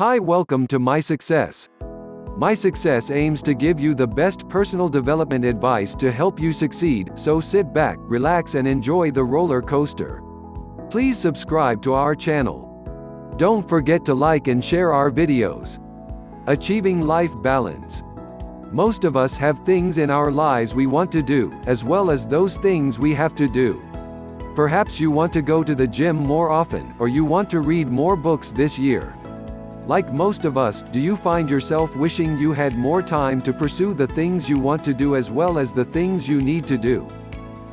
Hi, welcome to My Success. My Success aims to give you the best personal development advice to help you succeed, so sit back, relax, and enjoy the roller coaster. Please subscribe to our channel. Don't forget to like and share our videos. Achieving life balance. Most of us have things in our lives we want to do, as well as those things we have to do. Perhaps you want to go to the gym more often, or you want to read more books this year. Like most of us, do you find yourself wishing you had more time to pursue the things you want to do as well as the things you need to do?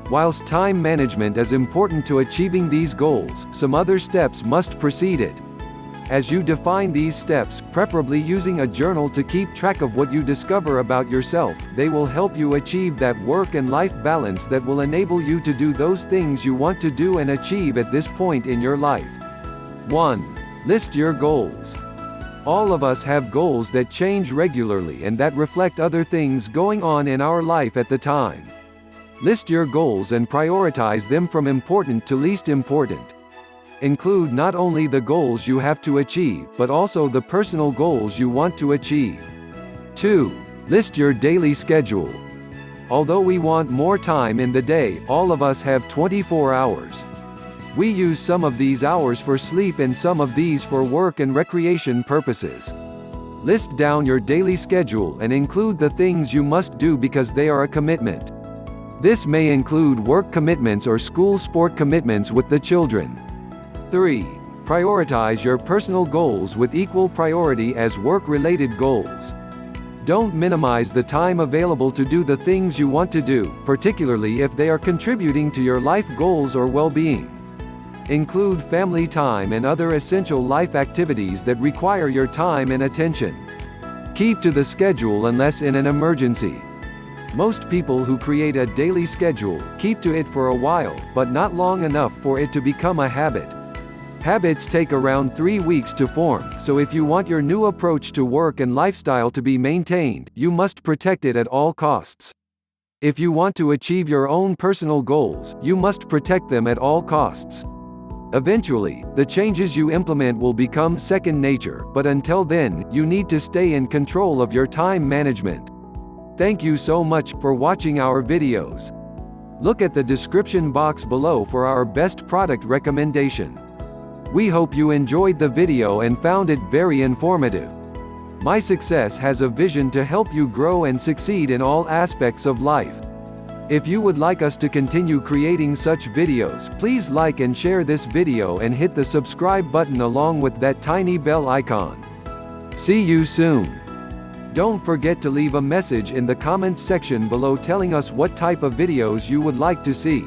Whilst time management is important to achieving these goals, some other steps must precede it. As you define these steps, preferably using a journal to keep track of what you discover about yourself, they will help you achieve that work and life balance that will enable you to do those things you want to do and achieve at this point in your life. 1. List your goals. All of us have goals that change regularly and that reflect other things going on in our life at the time. List your goals and prioritize them from important to least important. Include not only the goals you have to achieve, but also the personal goals you want to achieve. 2. List your daily schedule. Although we want more time in the day, all of us have 24 hours. We use some of these hours for sleep and some of these for work and recreation purposes. List down your daily schedule and include the things you must do because they are a commitment. This may include work commitments or school sport commitments with the children. 3. Prioritize your personal goals with equal priority as work-related goals. Don't minimize the time available to do the things you want to do, particularly if they are contributing to your life goals or well-being. Include family time and other essential life activities that require your time and attention. Keep to the schedule unless in an emergency. Most people who create a daily schedule, keep to it for a while, but not long enough for it to become a habit. Habits take around three weeks to form, so if you want your new approach to work and lifestyle to be maintained, you must protect it at all costs. If you want to achieve your own personal goals, you must protect them at all costs. Eventually, the changes you implement will become second nature, but until then, you need to stay in control of your time management. Thank you so much for watching our videos. Look at the description box below for our best product recommendation. We hope you enjoyed the video and found it very informative. My Success has a vision to help you grow and succeed in all aspects of life. If you would like us to continue creating such videos, please like and share this video and hit the subscribe button along with that tiny bell icon. See you soon. Don't forget to leave a message in the comments section below telling us what type of videos you would like to see.